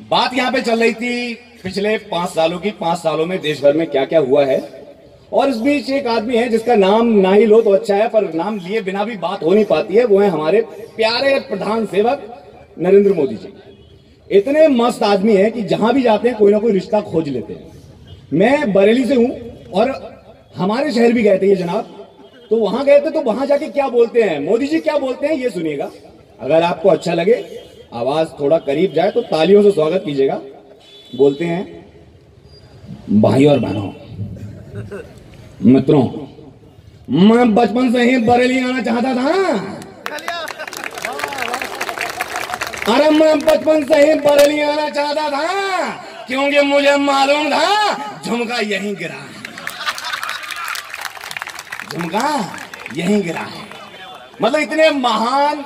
बात यहाँ पे चल रही थी पिछले पाँच सालों की, पाँच सालों में देश भर में क्या क्या हुआ है। और इस बीच एक आदमी है जिसका नाम ना ही लो तो अच्छा है, पर नाम लिए बिना भी बात हो नहीं पाती है, वो है हमारे प्यारे प्रधान सेवक नरेंद्र मोदी जी। इतने मस्त आदमी है कि जहाँ भी जाते हैं, कोई ना कोई रिश्ता खोज लेते हैं। मैं बरेली से हूँ, और हमारे शहर भी गए थे ये जनाब। तो वहाँ गए थे तो वहाँ जाके क्या बोलते हैं? मोदी जी क्या बोलते हैं, ये सुनिएगा। अगर आपको अच्छा लगे आवाज़ थोड़ा करीब जाए तो तालियों से स्वागत कीजिएगा। बोलते हैं, भाई और बहनों, मित्रों, मैं बचपन से ही बरेली आना चाहता था। अरे मैं बचपन से ही बरेली आना चाहता था, क्योंकि मुझे मालूम था झुमका यहीं गिरा। है झुमका यहीं गिरा। है मतलब इतने महान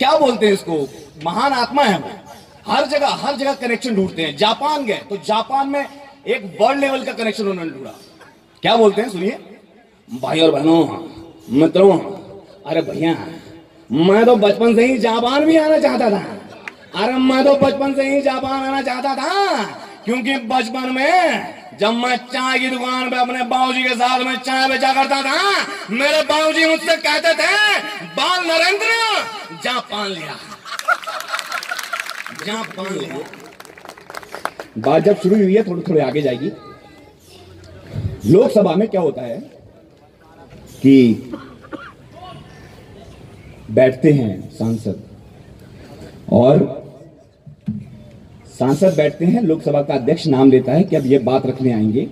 क्या बोलते हैं इसको? महान आत्मा है वो हर जगह हर जगह कनेक्शन ढूंढते हैं। जापान गए तो जापान में एक वर्ल्ड लेवल का कनेक्शन उन्होंने ढूंढा। क्या बोलते हैं? सुनिए। भाई और बहनों, मित्रों, अरे भैया, मैं तो बचपन से ही जापान भी आना चाहता था। अरे मैं तो बचपन से ही जापान आना चाहता था, क्योंकि बचपन में जब मैं चाय की दुकान पे अपने बाबूजी के साथ में चाय बेचा करता था, मेरे बाबूजी मुझसे कहते थे, बाल नरेंद्र! जापान लिया। जापान लिया। बात जब शुरू हुई है, थोड़ी थोड़ी आगे जाएगी। लोकसभा में क्या होता है कि बैठते हैं सांसद। और सांसद बैठते हैं, लोकसभा का अध्यक्ष नाम लेता है कि अब ये बात रखने आएँगे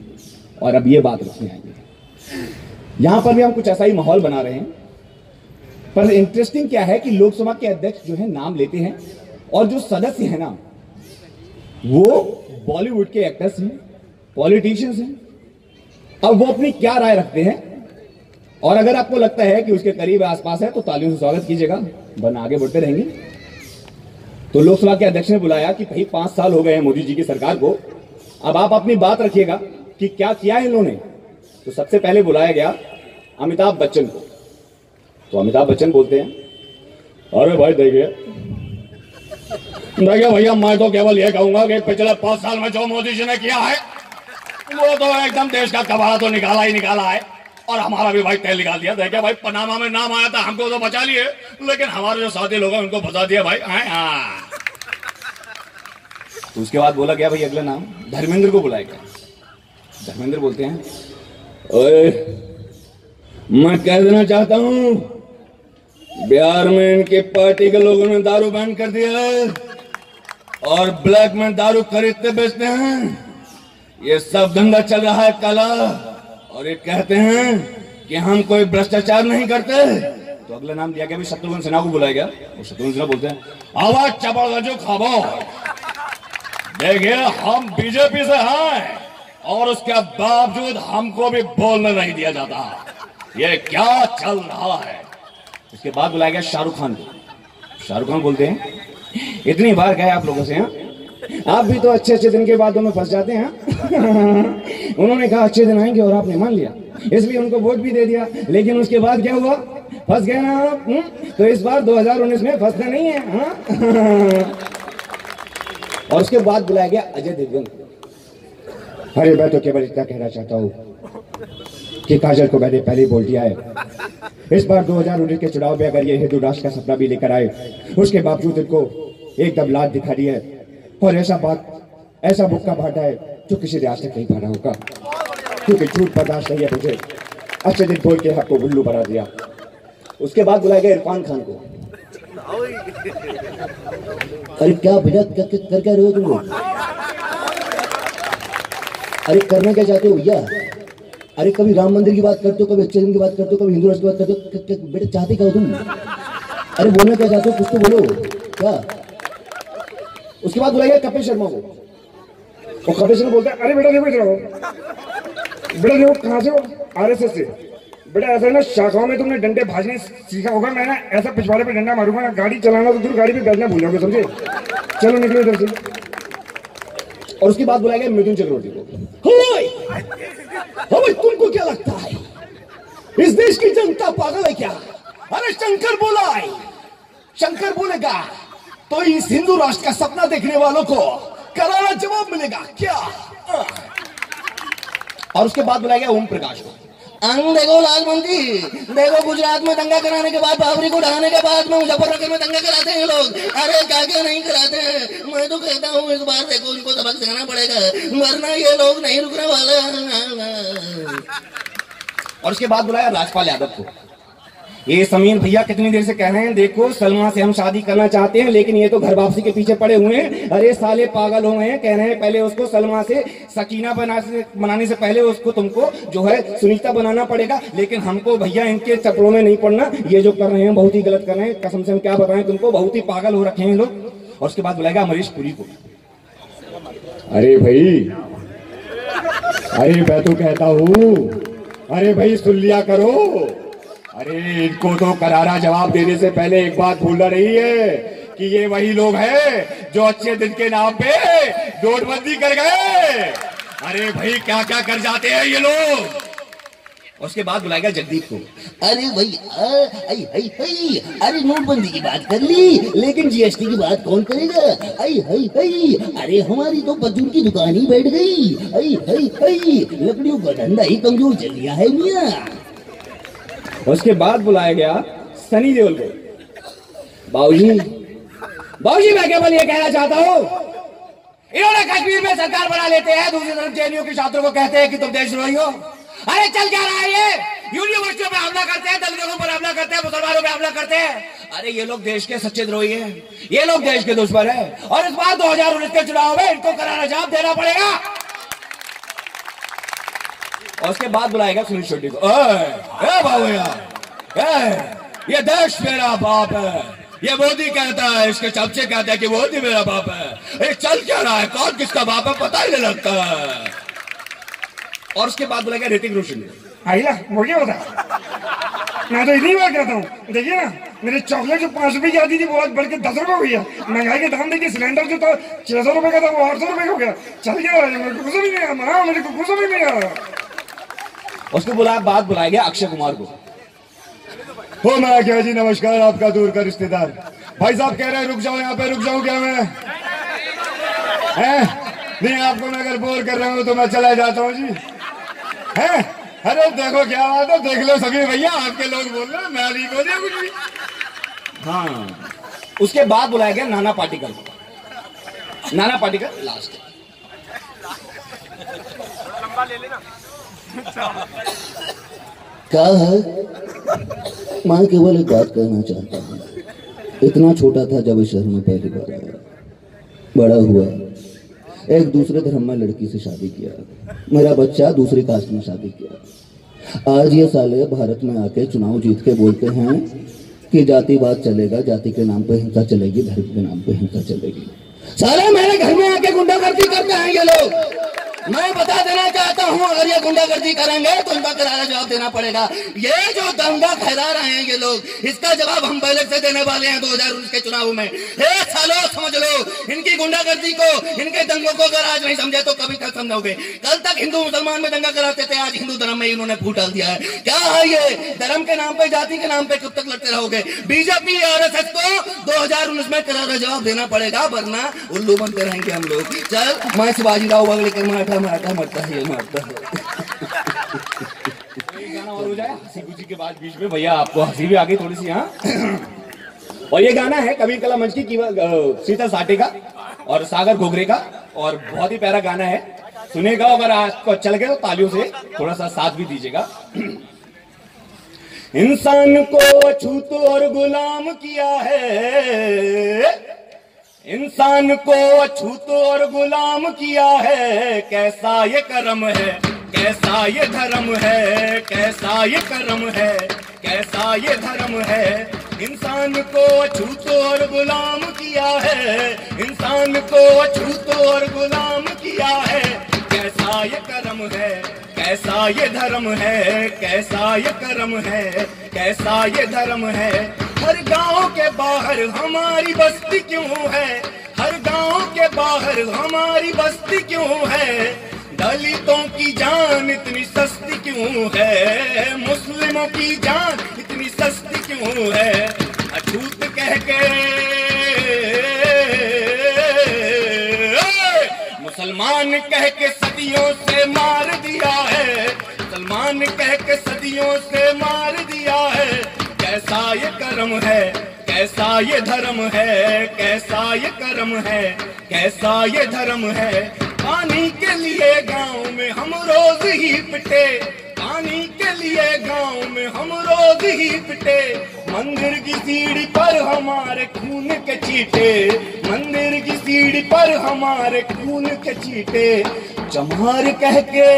और अब ये बात रखने आएँगे। यहाँ पर भी हम कुछ ऐसा ही माहौल बना रहे हैं पर इंटरेस्टिंग क्या है कि लोकसभा के अध्यक्ष जो है, नाम लेते हैं और जो सदस्य है ना वो बॉलीवुड के एक्टर्स हैं पॉलिटिशियंस हैं। अब वो अपनी क्या राय रखते हैं? और अगर आपको लगता है कि उसके करीब आसपास है तो तालियों से स्वागत कीजिएगा। वरना आगे बढ़ते रहेंगे। तो लोकसभा के अध्यक्ष ने बुलाया कि भाई, पाँच साल हो गए हैं मोदी जी की सरकार को। अब आप अपनी बात रखिएगा कि क्या किया है इन्होंने? तो सबसे पहले बुलाया गया अमिताभ बच्चन को। तो अमिताभ बच्चन बोलते हैं। अरे भाई, देखिए। देखिए भैया, मैं तो केवल ये कहूँगा कि पिछले पाँच साल में जो मोदी जी ने किया है, वो तो एकदम देश का कबाड़ा तो निकाला ही निकाला है। और हमारा भी भाई तेल निकाल दिया। देखिए भाई, पनामा में नाम आया था, हमको तो बचा लिए। लेकिन हमारे जो साथी लोग हैं, उनको फंसा दिया भाई, आए हाँ। तो उसके बाद बोला गया भाई, अगला नाम धर्मेंद्र को बुलाया गया धर्मेंद्र बोलते हैं मैं कह देना चाहता हूँ बिहार में इनके पार्टी के लोगों ने दारू बैन कर दिया है और ब्लैक में दारू खरीदते बेचते हैं। ये सब धंधा चल रहा है काला। और ये कहते हैं कि हम कोई भ्रष्टाचार नहीं करते। तो अगला नाम दिया गया शत्रुघ्न सिन्हा को बुलाया गया। और शत्रुघ्न सिन्हा बोलते हैं, आवाज़ चपड़ जो खाबो। देखिए, हम बीजेपी से हैं और उसके बावजूद हमको भी बोलने नहीं दिया जाता। ये क्या चल रहा है? उसके बाद बुलाया गया शाहरुख खान को। शाहरुख खान बोलते हैं, इतनी बार गए आप लोगों से हाँ? आप भी तो अच्छे अच्छे दिन के बाद में फंस जाते हैं उन्होंने कहा, अच्छे दिन आएँगे और आपने मान लिया। इसलिए उनको वोट भी दे दिया। लेकिन उसके बाद क्या हुआ? फंस गए ना आप, हुँ? तो इस बार 2019 में फंसना नहीं है हाँ? और उसके बाद बुलाया गया अजय देवगन अरे, मैं तो केवल इतना कहना चाहता हूँ कि काजल को मैंने पहले बोल दिया है। इस बार 2019 के चुनाव में अगर ये हिंदू राष्ट्र का सपना भी लेकर आए उसके बावजूद इनको एकदम लाद दिखा दी है। और ऐसा बात ऐसा मुक्का बांटा है जो किसी ने आज तक नहीं बांटा होगा। क्योंकि झूठ बर्दाश्त नहीं है मुझे। अच्छे दिन बोल के आपको बुल्लू बना दिया। उसके बाद बुलाया गया इरफान खान को। अरे क्या भैया कर, कर, कर रहे हो तुम अरे करना क्या चाहते हो भैया? अरे कभी राम मंदिर की बात करते हो, कभी अच्छे दिन की बात करते हो, कभी हिंदू राष्ट्र की बात करते हो क- बेटे चाहते क्या हो तुम? अरे बोलना क्या चाहते हो, कुछ तो बोलो। क्या? उसके बाद गया कपिल शर्मा को। और कपिल शर्मा बोलता अरे बेटा, देखो, इधर बेटा, देखो, कहाँ से हो? आरएसएस से। बेटा, ऐसा है ना, शाखाओं में तुमने डंडे भाजने सीखा होगा, मैं ना ऐसा पिछवाड़े पे डंडा मारूँगा ना, गाड़ी चलाना तो दूर गाड़ी पे बैठना भूल जाओगे, समझे? चलो, निकलो इधर से। और उसके बाद बुलाया गया मिथुन चक्रवर्ती को। भाई तुमको क्या लगता है? इस देश की जनता पागल है क्या? अरे शंकर बोला है। शंकर बोलेगा तो इस हिंदू राष्ट्र का सपना देखने वालों को करारा जवाब मिलेगा। क्या? और उसके बाद बुलाया गया ओम प्रकाश को। अंग देखो लाल मंदी। देखो गुजरात में दंगा कराने के बाद, बाबरी को ढहाने के बाद में मुजफ्फरनगर में दंगा कराते हैं लोग। अरे क्या क्या नहीं कराते हैं। मैं तो कहता हूँ, इस बार देखो इनको सबक देना पड़ेगा। वरना ये लोग नहीं रुकने वाले। और उसके बाद बुलाया राजपाल यादव को। ये समीर भैया कितनी देर से कह रहे हैं, देखो, सलमा से हम शादी करना चाहते हैं, लेकिन ये तो घर वापसी के पीछे पड़े हुए हैं। अरे, साले पागल हो गए हैं, कह रहे हैं, पहले उसको सलमा से सकीना बना से, बनाने से पहले उसको तुमको जो है सुनीता बनाना पड़ेगा, लेकिन हमको भैया इनके चपड़ों में नहीं पड़ना। ये जो कर रहे हैं, बहुत ही गलत कर रहे हैं। कसम से हम क्या बताएँ तुमको, बहुत ही पागल हो रखे हैं लोग। और उसके बाद बुलाएगा अमरीश पुरी को। अरे भाई, अरे मैं तो कहता हूँ, अरे भाई, सुन लिया करो। अरे, इनको तो करारा जवाब देने से पहले एक बात भूलना रही है कि ये वही लोग हैं जो अच्छे दिन के नाम पे नोटबंदी कर गए। अरे भाई क्या क्या कर जाते हैं ये लोग? उसके बाद बुलाएगा जगदीप को। अरे भाई आई आई आई, अरे नोटबंदी की बात कर ली, लेकिन जीएसटी की बात कौन करेगा? आई आई आई, अरे हमारी तो बजूर की दुकान ही बैठ गई। आई आई आई, लकड़ियों का धंधा ही कमज़ोर चल गया है मियाँ। उसके बाद बुलाया गया सनी देओल को। बाबूजी बाबूजी, मैं केवल ये कहना चाहता हूँ, इन्होंने कश्मीर में सरकार बना लेते हैं, दूसरी तरफ़ जेएनयू के छात्रों को कहते हैं कि तुम देशद्रोही हो। अरे चल क्या रहा है ये? यूनिवर्सिटियों पे हमला करते हैं, दलितों पर हमला करते हैं, मुसलमानों पे हमला करते हैं। अरे ये लोग देश के सच्चे द्रोही हैं। ये लोग देश के दुश्मन हैं। और इस बार 2019 के चुनाव में इनको करारा जवाब देना पड़ेगा। और उसके बाद बुलाएगा सुनील शेट्टी को। ए भैया ये देश मेरा बाप है। ये मोदी कहता है इसके चमचे कहते हैं कि मोदी मेरा बाप है। ये चल क्या रहा है? कौन किसका बाप है? पता ही नहीं लगता है। और उसके बाद बुलाएगा ऋतिक रोशन। को आइला वो क्या होता मैं तो इतनी बार कहता हूँ। देखिए ना मेरे चॉकलेट जो पाँच रुपए की आती थी वो आज बढ़ के दस रुपए हुई है। महँगाई के दाम देखिए सिलेंडर जो था छह सौ रुपए का था वो आठ सौ रुपए का हो गया। चल गया मेरे को कुछ भी नहीं आया। हाँ, मेरे को कुछ भी नहीं आया। उसके बुलाया बाद बुलाया गया अक्षय कुमार को। हो मैं क्या जी नमस्कार आपका दूर का रिश्तेदार। भाई साहब कह रहे हैं रुक जाओ यहाँ पे रुक जाऊँ क्या मैं? हैं? नहीं आपको मैं अगर बोर कर रहा हूँ तो मैं चला जाता हूँ जी। हैं? अरे देखो क्या बात है देख लो सभी भैया आपके लोग बोल रहे मैं नहीं बोल रहा कुछ भी। हाँ। उसके बाद बुलाया गया नाना पाटिकल नाना पाटिकल लास्ट क्या है? मैं केवल एक बात कहना चाहता हूँ। इतना छोटा था जब इस शहर में पहली बार आया। बड़ा हुआ। एक दूसरे धर्म में लड़की से शादी किया। मेरा बच्चा दूसरी कास्ट में शादी किया। आज ये साले भारत में आके चुनाव जीत के बोलते हैं कि जातिवाद चलेगा, जाति के नाम पे हिंसा चलेगी, धर्म के नाम पे हिंसा चलेगी। साले मेरे घर में आके गुंडागर्दी करते हैं ये लोग। मैं बता देना चाहता हूँ, अगर ये गुंडागर्दी करेंगे तो इनका करारा जवाब देना पड़ेगा। ये जो दंगा फैला रहे हैं ये लोग, इसका जवाब हम पहले से देने वाले हैं 2019 के चुनाव में। सालो, समझ लो, इनकी गुंडागर्दी को, इनके दंगों को अगर आज नहीं समझे तो कभी तक समझोगे? कल तक हिंदू मुसलमान में दंगा कराते थे, आज हिंदू धर्म में इन्होंने फूट डाल दिया है। क्या है ये? धर्म के नाम पे, जाति के नाम पे कब तक लड़ते रहोगे। बीजेपी आर एस एस को दो हज़ार उन्नीस में करारा जवाब देना पड़ेगा, वरना उल्लू बनते रहेंगे हम लोग। चल, मैं शिवाजी राव कर मराठा मरता है ये मरता है और हो के बाद बीच में भैया आपको हँसी भी आ गई थोड़ी सी हाँ और ये गाना है कबीर कला मंच की अ, साटे का और सागर घोगरे का और बहुत ही प्यारा गाना है सुनेगा अगर आपको अच्छा लगे तो तालियों से थोड़ा सा साथ भी दीजिएगा इंसान को अछूत और गुलाम किया है इंसान को अछूत और गुलाम किया है। कैसा ये कर्म है? कैसा ये धर्म है? कैसा ये कर्म है? कैसा ये धर्म है? इंसान को अछूत और गुलाम किया है। इंसान को अछूत और गुलाम किया है। कैसा ये कर्म है? कैसा ये धर्म है? कैसा ये कर्म है? कैसा ये धर्म है? हर गाँव के बाहर हमारी बस्ती क्यों है? हर गाँव के बाहर हमारी बस्ती क्यों है? दलितों की जान इतनी सस्ती क्यों है? मुस्लिमों की जान इतनी सस्ती क्यों है? अछूत कह के मुसलमान कह के सदियों से मार दिया है। मुसलमान कह के सदियों से मार दिया है। कैसा ये कर्म है? कैसा ये धर्म है? कैसा ये कर्म है? कैसा ये धर्म है? पानी के लिए गाँव में हम रोज ही पिटे। पानी के लिए गाँव में हम रोज ही पिटे। मंदिर की सीढ़ी पर हमारे खून के चीटे। मंदिर की सीढ़ी पर हमारे खून के चीटे। चमार कह के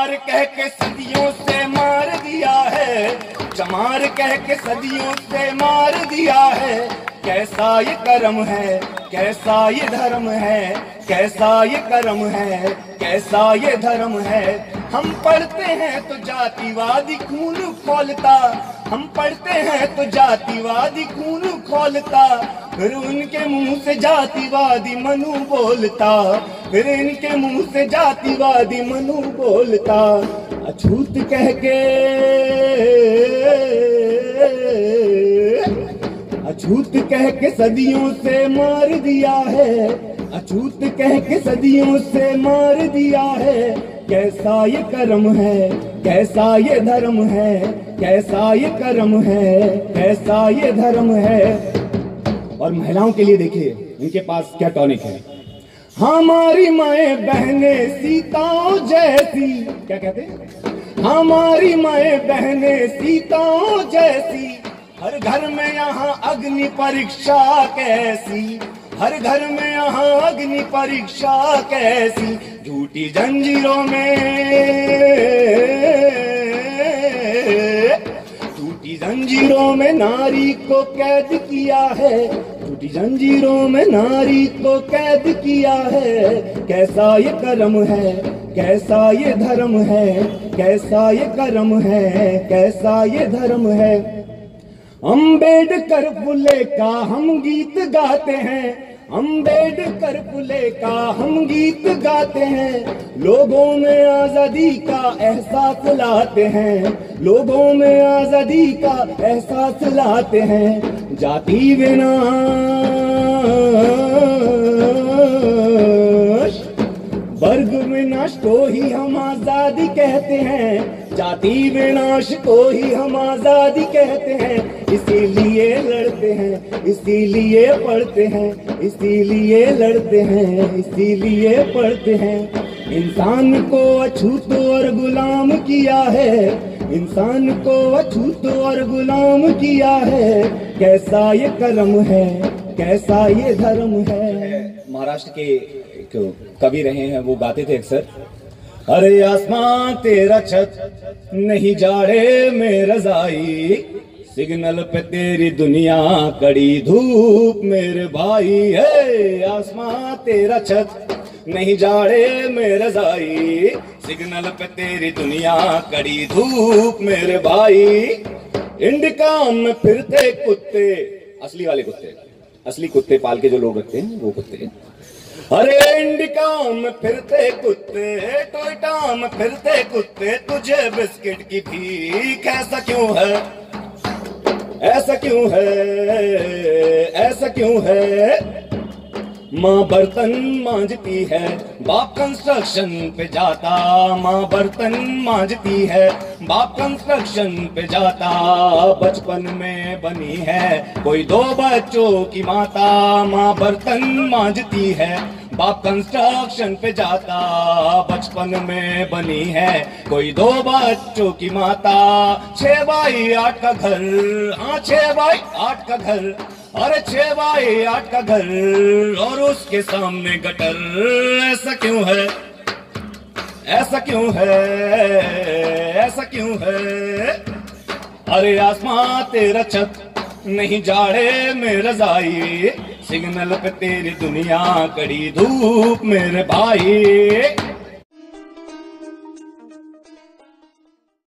चमार कह के सदियों से मार दिया है। चमार कह के सदियों से मार दिया है। कैसा ये कर्म है? कैसा ये धर्म है? कैसा ये कर्म है? कैसा ये धर्म है? हम पढ़ते हैं तो जातिवादी खून खोलता। हम पढ़ते हैं तो जातिवादी खून खोलता। फिर उनके मुँह से जातिवादी मनु बोलता। फिर इनके मुँह से जातिवादी मनु बोलता। अछूत कह के अछूत कह के सदियों से मार दिया है। अछूत कह के सदियों से मार दिया है। कैसा ये कर्म है? कैसा ये धर्म है? कैसा ये कर्म है? कैसा ये धर्म है? और महिलाओं के लिए देखिए, इनके पास क्या टॉनिक है? हमारी माए बहने सीताओं जैसी। क्या कहते हैं? हमारी माए बहने सीताओं जैसी। हर घर में यहाँ अग्नि परीक्षा कैसी? हर घर में यहाँ अग्नि परीक्षा कैसी? झूठी जंजीरों में। टूटी जंजीरों में नारी को कैद किया है। टूटी जंजीरों में नारी को कैद किया है। कैसा ये कर्म है? कैसा ये धर्म है? कैसा ये कर्म है? कैसा ये धर्म है? अंबेडकर फुले का हम गीत गाते हैं। अंबेडकर फुले का हम गीत गाते हैं। लोगों में आज़ादी का एहसास लाते हैं। लोगों में आज़ादी का एहसास लाते हैं। जाति विनाश, वर्ग विनाश को ही हम आज़ादी कहते हैं। जाति विनाश को ही हम आज़ादी कहते हैं। इसीलिए लड़ते हैं, इसीलिए पढ़ते हैं, इसीलिए लड़ते हैं, इसीलिए पढ़ते हैं। इंसान को अछूत और गुलाम किया है, इंसान को अछूत और गुलाम किया है। कैसा ये कर्म है, कैसा ये धर्म है? महाराष्ट्र के कवि रहे हैं, वो गाते थे अक्सर, अरे आसमां तेरा छत नहीं जाड़े, में रजाई सिग्नल पे तेरी दुनिया कड़ी धूप, मेरे भाई है, आसमां तेरा छत, नहीं जाड़े मेरे रजाई सिग्नल पे तेरी दुनिया कड़ी धूप, मेरे भाई। इंडिका में फिरते कुत्ते, असली वाले कुत्ते, असली कुत्ते पाल के जो लोग रखते हैं, वो कुत्ते। अरे इंडिका में फिरते कुत्ते, टोयटा में फिरते कुत्ते, तुझे बिस्किट की भीख ऐसा क्यों है? ऐसा क्यों है? ऐसा क्यों है? माँ बर्तन मांजती है, बाप कंस्ट्रक्शन पे जाता। माँ बर्तन मांझती है, बाप कंस्ट्रक्शन पे जाता। बचपन में बनी है कोई दो बच्चों की माता। माँ बर्तन मांजती है बाप कंस्ट्रक्शन पे जाता। बचपन में बनी है कोई दो बच्चों की माता। छह बाई आठ का घर हाँ छह बाई आठ का घर। अरे छह बाई आठ का घर और उसके सामने गटर। ऐसा क्यों है? ऐसा क्यों है? ऐसा क्यों है? अरे आसमां तेरा छत नहीं जाड़े में रजाई सिग्नल पे तेरी दुनिया कड़ी धूप मेरे भाई।